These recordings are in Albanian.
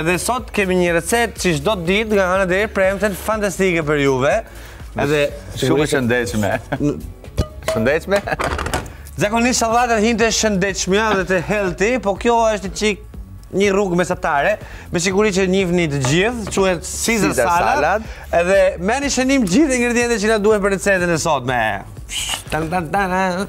Edhe sot kemi një recetë siç çdo ditë nga e hëna deri të premten fantastike për juve. Edhe shumë shëndetshme. Shëndetshme? Zakonisht sallatat janë të shëndetshme dhe healthy, po kjo është çik një rrugë mesatare, me siguri që e njihni të gjithë, quhet Caesar salad. Edhe merrni shënim gjithë ingredientet që na duhen për recetën e sotme. Tan tan tan.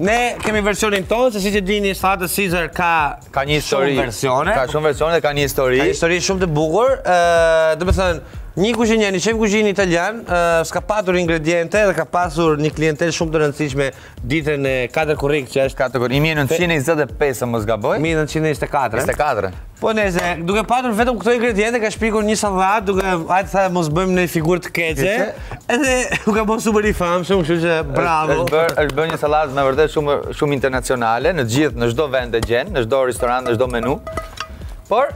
Ne kemi versionin tonë, se siç e dini, Salatë Caesar ka ka një histori, shumë versione. Ka shumë versione dhe ka një histori. Ka një histori shumë të bukur. Domethënë, një kuzhinier, një shef kuzhine italian, s'ka patur ingrediente dhe ka pasur një klientelë shumë të rëndësishme ditën e 4 korrikut që është... 4 korrik, 1925 a mos gaboj? 1924. 24. Po nejse, duke patur vetëm këto ingrediente ka shpikur një sallatë duke hajt tha mos bëjmë një figurë të keqe. Edhe u ka bo super i famshëm, kështu që bravo. Është bërë është bërë një sallatë me vërtetë shumë shumë internacionale, në gjithë në çdo vend e gjen, në çdo restorant, në çdo menu. Por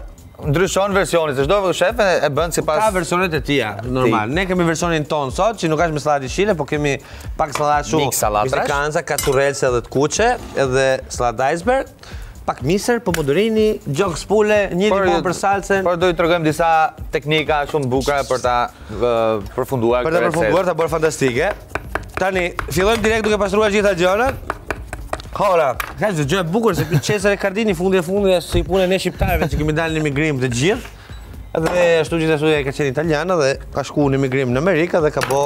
ndryshon versioni, se çdo shef e bën sipas Ka versionet e tija, normal. Ne kemi versionin tonë sot, që nuk është me sallatë jeshile, por kemi pak sallatë shumë. Mix sallatrash. Kanza, kaçurrelse edhe të kuqe, edhe sallatë iceberg. Pak misër, pomodorini, gjoks pule, një limon për salcën. Por do i tregojmë disa teknika shumë të bukura për ta përfunduar këtë recetë. Për ta përfunduar, ta bërë fantastike. Tani, fillojmë direkt duke pastruar gjitha gjërat. Hora. Ka diçka të bukur se ky Cesare Cardini fundi i fundit është si puna e ne shqiptarëve që kemi dalë në emigrim të gjithë. Dhe ashtu gjithashtu ai ka qenë italian dhe ka shkuar në emigrim në Amerikë dhe ka bë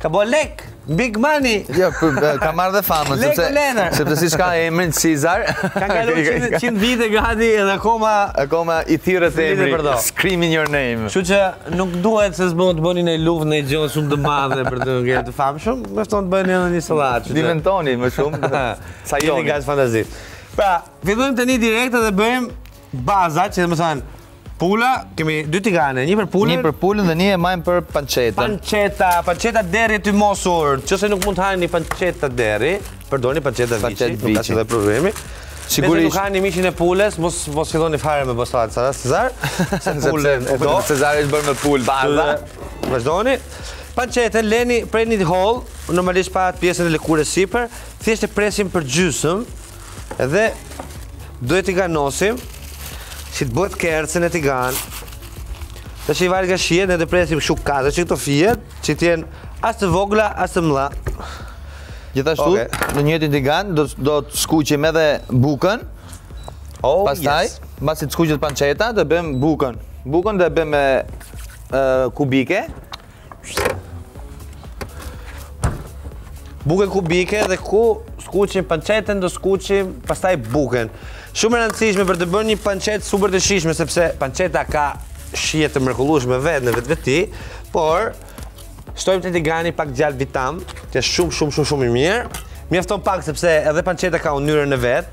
Ka bo lek, big money. Jo, ka marrë dhe famën. Lek të lener. Sepse si, çka e ka emrin Caesar. Kanë kalu njëqind vite gati edhe akoma... Akoma i thirret emri, screaming your name. Kështu që nuk duhet s'e s'bo të bëni një luftë apo një gjë shumë të madhe për të ngelë të famshëm, mjafton të bëni edhe një sallatë. Diventoni më shumë, sa joni. Jeni gajtë fantazit. Pra, fillojmë tani direkt do bëjmë bazën që domethanë, Pula, kemi dy tigane, një për pulën. Një për pulën dhe një e mbajmë për pancetën. Panceta, panceta derri e tymosur. Qoftë se nuk mund të hani panceta derri, përdorni panceta viçi, nuk ka asnjë problem. Sigurisht. Nëse nuk hani mishin e pulës, mos mos filloni fare me bë sallatë Cezar. Se pulën e do. Cezar është bërë me pulë, baza. Vazhdojmë. Panceta, e keni prerë hollë, normalisht pa atë pjesën e lëkurës sipër, thjesht e presim për gjysmë, Edhe duhet ta tiganosim sa të bëhet kërce në tigan dhe që varet nga shijet ne do presim kështu këto fijet që t'jenë as të vogla as të mëdha gjithashtu okay. në të njëjtin tigan do, do të skuqim edhe bukën oh, pastaj yes. mbasi të skuqet panceta do bëjmë bukën bukën do bëjmë kubike Bukën kubike dhe ku skuqim pançetën, do skuqim pastaj buken. Shumë e rëndësishme për të bërë një pançetë super të shijshme sepse pançeta ka shije të mrekullueshme vetë në vetveti, por shtojmë te tigani pak gjalp Vitam, që është shumë shumë shumë shumë i mirë. Mjafton pak sepse edhe pançeta ka yndyrën e vet.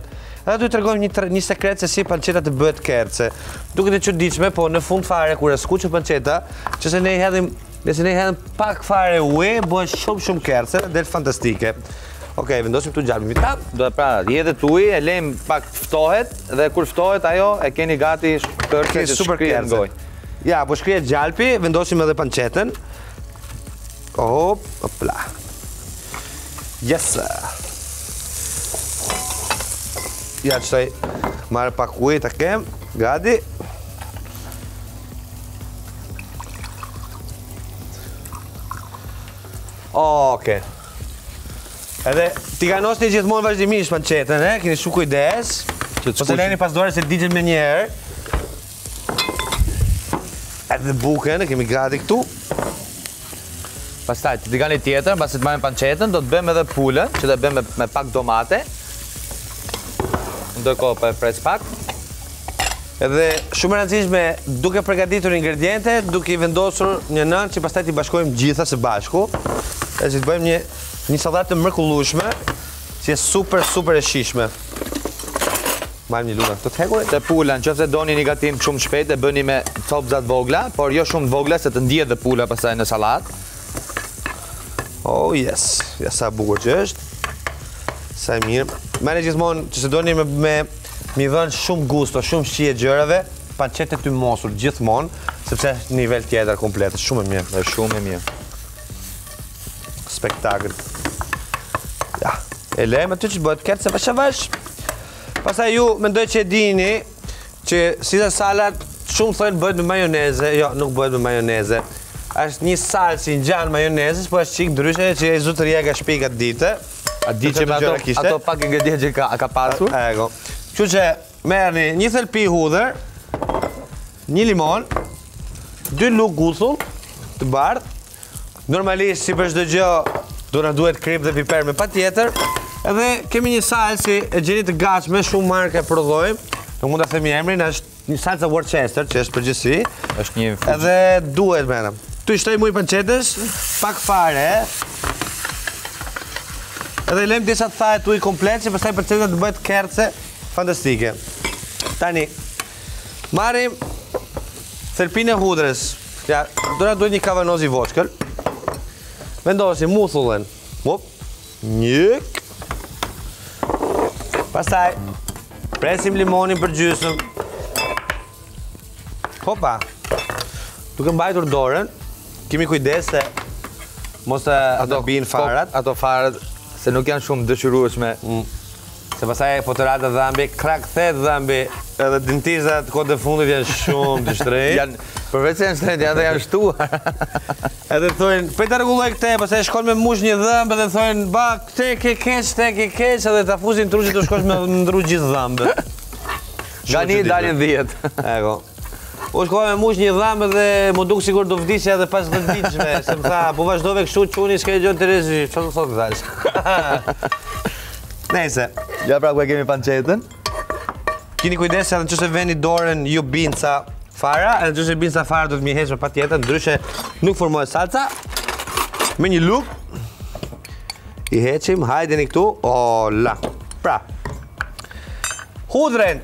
Edhe do të tregojmë një një sekret se si panceta të bëhet kërce. Duket e çuditshme, po në fund fare kur është skuqur panceta, në qoftë se ne i hedhim, nëse ne i hedhim pak fare ujë, bëhet shumë shumë kërce, del fantastike. Okej, okay, vendosim këtu gjalpin Vitam. Do e pra, jetë të ujë, e lejmë pak të ftohet, dhe kur ftohet ajo, e keni gati kërce që shkrin në gojë. Ja, po shkrin gjalpi, vendosim edhe pancetën. Hop, hopla. Yes. Ja çët ta marr pak ujë ta kem gati. Oke. Edhe tiganoseni gjithmonë vazhdimisht pançetën, e? Kini shumë kujdes. Mos e leni pas dore se digjet menjëherë. Edhe bukën e kemi gati këtu. Pastaj te tigani tjetër, pasi të marrim pancetën, do të bëjmë edhe pulën, që do ta bëjmë me pak domate. Ndërkohë po e pres pak. Edhe shumë e rëndësishme, duke përgatitur ingredientët, duke i vendosur mënjanë që pastaj t'i bashkojmë të gjitha së bashku. Edhe që të bëjmë një një sallatë të mrekullueshme, Që është super, super e shijshme. Marr një lugën këtë të hekurit. Te pula, në qoftë se doni një gatim shumë shpejt, e bëni me copëza të vogla, por jo shumë vogla, se të ndihet dhe pula pastaj në sallatë. Oh, yes. Ja sa bukur që është. Sa e mirë. Mene gjithmonë, në qoftë se doni me, me i dhënë shumë gusto, shumë shije gjërave, pançetë të tymosur gjithmonë, sepse është nivel tjetër komplet, shumë e mirë. Dhe shumë e mirë. Spektakl. Ja, e lejmë aty që të bëhet kërce avash avash. Pastaj ju mendoj që e dini që Cezar salad shumë thonë bëhet me majoneze, jo, nuk bëhet me majoneze. Është një salcë që i ngjan majonezës, po është çikë ndryshe që e zutëria ka shpika të ditë. A di që me ato, ato pak nga dje që ka, ka pasur? E, e, Që që merni një thelpi hudhër, një limon, dy lugë uthull të bardhë, Normalisht, si për çdo gjë, do na duhet krip dhe piper me patjetër. Edhe kemi një salcë që e gjeni të gatshme, shumë marka e prodhojnë. Nuk mund ta themi emrin, është një salcë Worcester, që është përgjësi. është një fërgjë. Edhe duhet, menem. Tu i shtojmë ujë pançetës, pak fare. Edhe e lëmë derisa të thajet uji komplet, që pastaj pançeta të bëhet kërce fantastike. Tani, Marrim thelpin e hudrës. Ja, do na duhet një kavanoz i voçkël. Vendosim mustardën. Hop. Njëk. Pastaj presim limonin përgjysëm. Hopa. Duke mbajtur dorën, kemi kujdes se mos të ato bien farat, ato farat se nuk janë shumë dëshirueshme. Mm. Se pastaj po të ra te dhambi, krak thet dhambi. Edhe dentistat kohët e fundit janë shumë të shtrenjtë. Janë, përveç që janë shtrenjtë, janë dhe janë shtuar. Edhe thojnë, po të rregulloj këtë, pastaj e shkon me mush një dhambë, edhe thojnë, ba, këtë ke keq, këtë ke keq, edhe ta fusin në tru që të shkosh me ndrru gjithë dhambët. Nga një dalin dhjetë. Eko. U shkova me mush një dhamb dhe m'u duk sikur do vdisja unë pas 10 ditëshme, se më tha, po vazhdove kështu çuni s'ke gjonë të rezi, që të thotë dhash. Nejse. Ja pra, ku e kemi pancetën. Kini kujdes se nëse s'veni dorën ju bien ca fara, edhe nëse bien ca fara do t'i heqësh patjetër, ndryshe nuk formohet salca. Me një lugë i heqim, hajdeni këtu. O la. Pra. Hudrën,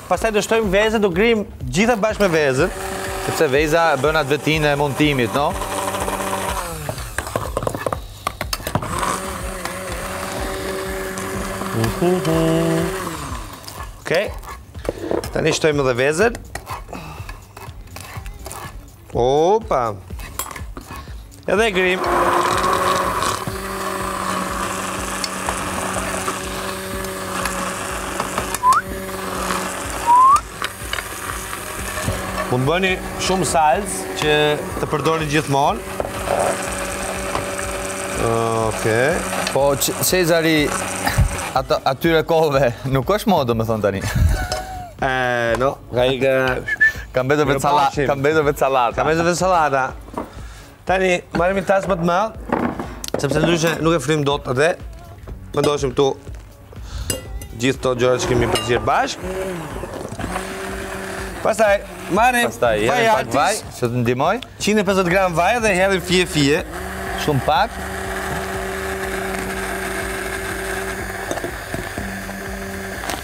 Pastaj do shtojmë vezën, do grijmë gjitha bashkë me vezën, sepse veza bën atë vetin e montimit, no? Okej. Okay. Tani shtojmë edhe vezën. Opa! Edhe e grijmë. Mund bëni shumë salcë që të përdorni gjithmonë. Oke. Po, Cezari, atyre kohëve, nuk është më, do me thënë tani. Eee, no, ka i ka... Ka mbetur vetë salata, ka mbetur vetë salata. Ka mbetur vetë salata. Tani, marrim një tas më të madh, sepse ndryshe nuk e fryjmë dot, edhe vendosim këtu gjithë këto gjëra që kemi përgjirë bashkë. Pastaj, marrim vaj artis. Vaj, që të ndihmojë. 150 gram vaj dhe hedhim fije fije. Shumë pak.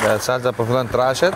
Dhe salca po fillon trashet.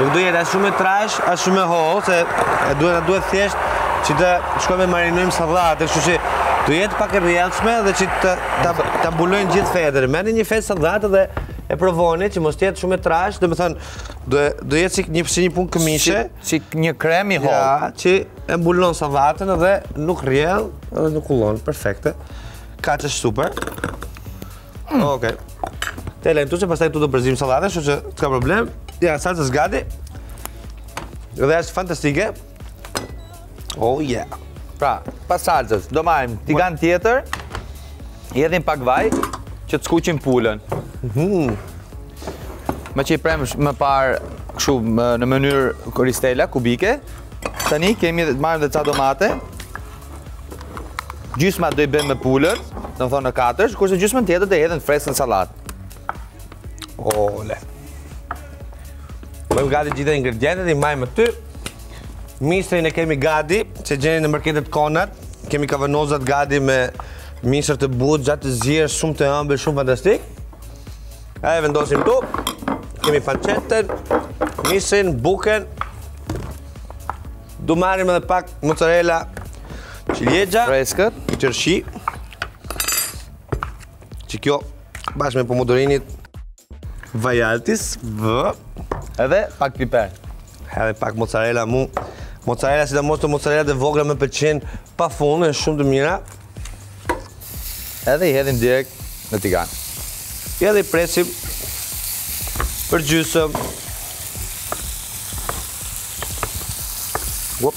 Nuk duhet as shumë trash, as shumë hollë, se e dua, duhet thjesht që të Të shkojmë e marinojmë sallatën, kështu që të jetë pak e rrjedhshme dhe që të ta, ta mbulojnë gjithë fetën. Merrni një fetë sallatë dhe e provoni që mos të jetë shumë e trashë, domethënë do do jetë si një si një punë këmishe, si, si një krem i hollë, ja, që e mbulon sallatën dhe nuk rrjedh, edhe nuk kullon, perfekte. Kaq, është super. Mm. Okej. Okay. Ta lëmë këtu se pastaj këtu do përziejmë salatën, kështu që s'ka problem. Ja, salca është gati. Dhe është fantastike. Oh yeah. Pra, pas salcës, do marrim tigan tjetër, i hedhim pak vaj, që të skuqim pulën. Mhm. Meqë i premë më parë kështu në mënyrë listela, kubike, tani kemi të marrim dhe ca domate, gjysmën do i bëjmë me pulën, domethënë në katërsh, kurse gjysmën tjetër do i hedhim të freskëta në sallatë. Ole. Bëjmë gati gjitha ingredientet, i mbajmë aty. Misrin e kemi gati, që e gjeni në marketet Conad. Kemi kavanozat gati me misër të butë, gjatë të zjerë, shumë të ëmbël, shumë fantastik. E vendosim këtu. Kemi pançetën, misrin, bukën. Do marrim edhe pak mozzarella ciliegia, e freskët, qërshi. Që kjo, bashkë me pomodorinit, vajisim, vëmë, edhe pak piper. Edhe pak mozzarella mu. Mozzarella, sidomos këto mozzarellat e vogla më pëlqejnë pa fund, janë shumë të mira. Edhe i hedhim direkt në tigan. Edhe i presim përgjysmë. Uop.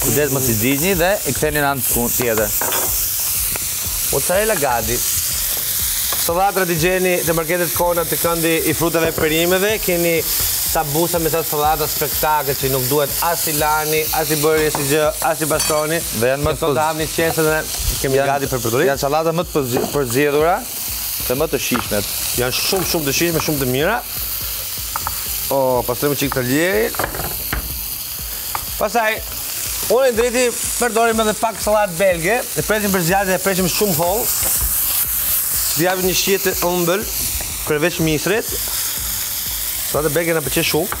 Kujdes mos i digjni dhe e ktheni në anën tjetër. Mozzarella gati. Sallatat i gjeni te marketet Conad, te këndi i frutave e perimeve, keni ca busta me ca sallata spektakël që nuk duhet as i lani, as i bëni asgjë, as i pastroni. Domethënë e hapni qesen dhe i keni gati për përdorim. Janë sallatat më të përzgjedhura. Dhe më të shijshmet. Janë shumë, shumë të shijshme, shumë të mira. O, pastrojmë çikë talierin. Pastaj, unë e Driti përdorim edhe pak sallatë belge, e presim për së gjati dhe e presim shumë hollë. T'i japim një shije të ëmbël, përveç misrit. Sallata belge më pëlqen shumë.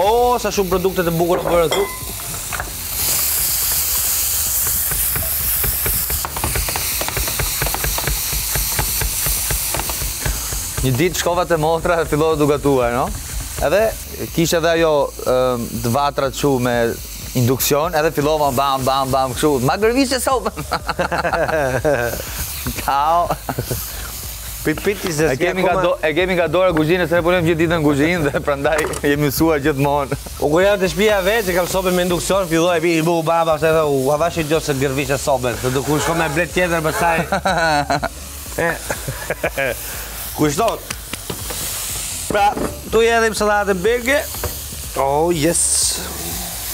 Oh, sa shumë produkte të bukura bëra këtu. Një ditë shkova te motra e fillova duke gatuar, no? Edhe kishte edhe ajo këto vatrat kështu me induksion, edhe fillova bam bam bam kështu. Ma gërvishe sobën. Ciao. E kemi nga dora kuzhinën, se ne punojmë gjithë ditën në kuzhinë dhe prandaj jemi mësuar gjithmonë. U kur jam te shpia vetë, që kam sobën me induksion, filloj e pi i bu baba, se dhe u avash i gjotë se gërvishe sobën, se do kur shkon me ble tjetër pastaj. Kushton. Pra, t'u hedhim sallatën bege. Oh, yes.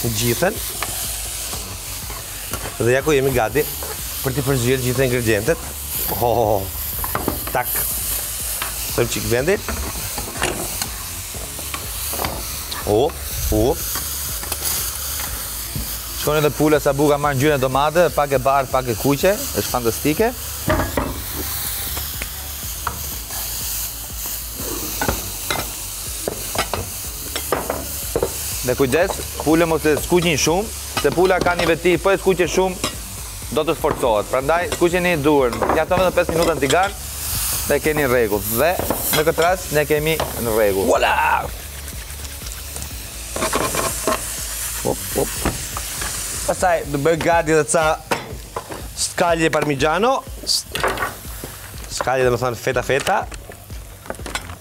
Të gjithën. Dhe ja ku jemi gati për të përzier gjithë ingredientët. Oh, tak. S'më çikë vendit. Oh, oh. Shikoni dhe pula sa bukur ka marrë ngjyrë domate, pak e bardhë, pak e kuqe, është fantastike. Dhe kujdes, pulën mos e skuqni shumë, se pula ka një veti, po e skuqe shumë, do të forcohet. Prandaj skuqeni duar, ja dy-tre 5 minuta në tigan dhe e keni në rregull. Dhe në këtë rast ne e kemi në rregull. Voila! Hop, hop. Pastaj do bëj gati edhe ca skalje parmigiano. Skalje domethënë feta feta.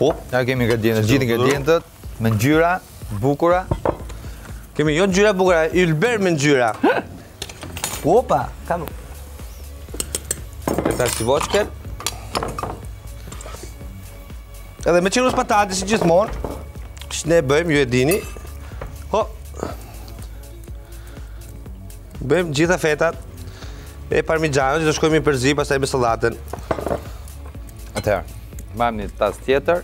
Hop, ja kemi gati të gjithë ingredientët. Me ngjyra të bukura. Kemi jo ngjyra të bukura, ylber me ngjyra. Opa, kam. Ata si vocket. Edhe me qërues patate si gjithmonë. Që ne bëjmë, ju e dini. Ho. Bëjmë gjitha fetat. E parmigiano që do shkojmë ta përziejmë, pastaj me sallatën. Atëherë, marrim një tas tjetër.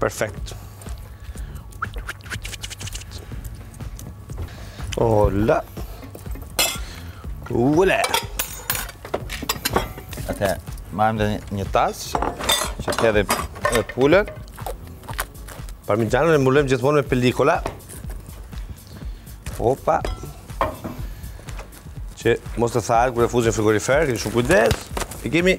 Perfekt. Ola. Ule. Atëherë, marrim dhe një tas, që të hedhim pulën. Parmigianën e mbulojmë gjithmonë me pelikola. Opa. Që mos të thahet, kur e fusim në frigorifer, kini shumë kujdes. I kemi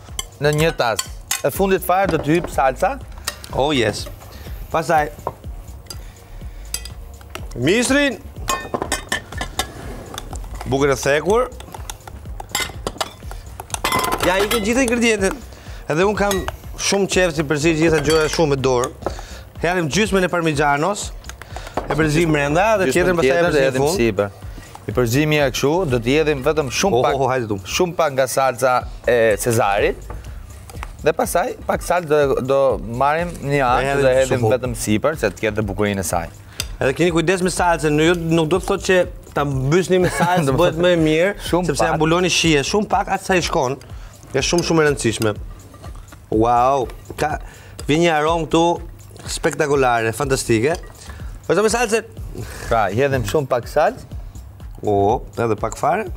në një tas. E fundit fare do të hyjë salca. Oh yes. Pastaj misrin bukën e thekur. Ja i ke gjithë ingredientët. Edhe unë kam shumë qejf se i përziej gjitha gjërat shumë me dorë. Hedhim gjysmën e parmigianos, e përziejmë brenda dhe tjetrën pastaj e përziejmë në fund. Sipër. I përziejmë kështu, do të hedhim vetëm shumë oh, pak, oh, oh, oh, shumë pak nga salca e Cezarit. Dhe pastaj, pak salcë do, do marrim mënjanë dhe hedhim vetëm sipër, se të ketë dhe bukurinë e saj. Edhe keni kujdes me salcën, nuk, nuk do të thotë që ta mbysni me salcë bëhet më e mirë, sepse ia mbuloni shijen, shumë pak aq sa i shkon. Është shumë shumë e rëndësishme. Wow, ka vjen një aromë këtu spektakolare, fantastike. Vazhdojmë me salcën. Pra, hedhim shumë pak salcë. O, edhe pak fare.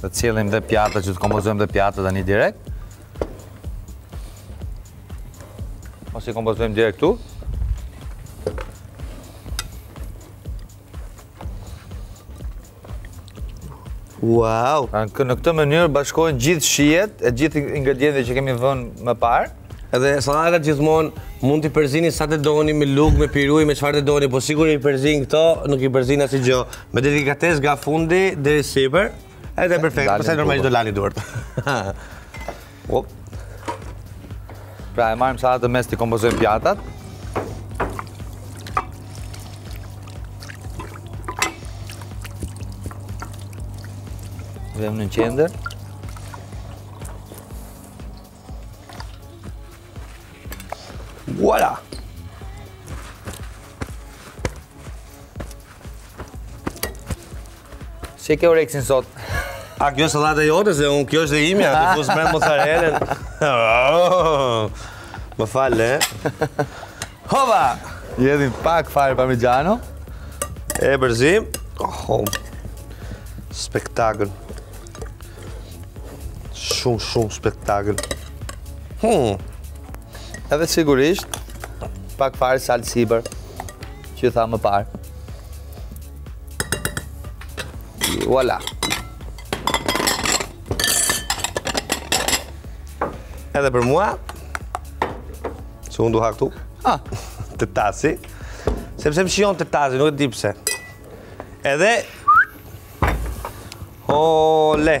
Të sjellim dhe pjatat që t'i kompozojmë dhe pjatat tani direkt. Ose i kompozojmë direkt këtu. Wow! Në këtë mënyrë bashkojmë gjithë shijet e gjithë ingredientëve që kemi vënë më parë. Edhe sallatat gjithmonë mund t'i përzieni sa të doni me lugë, me pirunj, me çfarë të doni, po sikur i përziejnë këto, nuk i përzien asgjë. Me delikatesë nga fundi deri sipër. Edhe perfekt, pas kësaj normalisht do lani duart. Op. Pra e marrim sallatën me se t'i kompozojmë pjatat. Vëmë në qendër. Voilà. Si e ke oreksin sot? A kjo është sallata jote se unë kjo është e imja, të fus me mozzarellën. Më fal, le. Opa! Hedhim pak fare parmigiano. E përziejmë. Oh, spektakolo. Shumë shumë spektakolo. Hmm. Edhe sigurisht pak fare salcë sipër. siç thashë më parë. Voilà. Edhe për mua, se unë dua ta ha këtu, ah, te tasi, sepse më shijon te tasi, nuk e di pse. Edhe, olé,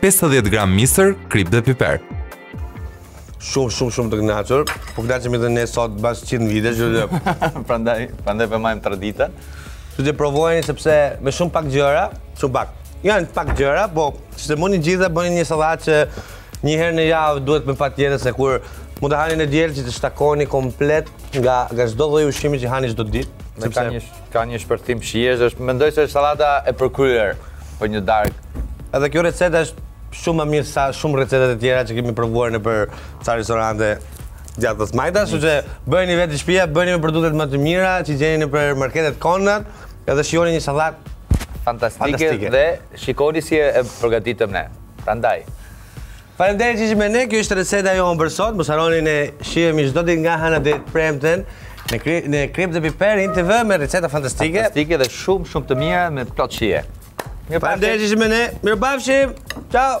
50 gram misër, kripë dhe piper. Shumë, shumë, shumë të kënaqur. Po kënaqemi dhe ne sot bas 100 vite, që dhe... prandaj, prandaj po e mbajmë traditën. Kështu që provojeni sepse me shumë pak gjëra, shumë pak. Janë pak gjëra, po që s'e mundin të gjitha, bëni një sallatë që një herë në javë duhet me patjetër sikur mund të hani të dielën që të stakoni komplet nga, nga çdo lloj ushqimi që hani çdo ditë. Sepse... Ka një shpërthim shijesh, është mendoj se është sallata e përkryer për një darkë. Edhe kjo recetë është shumë më mirë se shumë recetat e tjera që kemi provuar nëpër ca restorante djathtas majtas, kështu që bëjeni vetë në shpi, bëjeni me produktet më të mira që gjeni nëpër marketet Conad edhe shijoni një sallatë fantastike, dhe shikoni si e përgatitëm ne. Prandaj, Faleminderit që ishit me ne. Kjo ishte receta jonë për sot. Mos harroni ne shihemi çdo ditë nga hana deri të premten në Kripë dhe Piper në TV me receta fantastike. Fantastike dhe shumë shumë të mira me plot shije. Faleminderit që ishit me ne. Mirëpafshim. Ciao.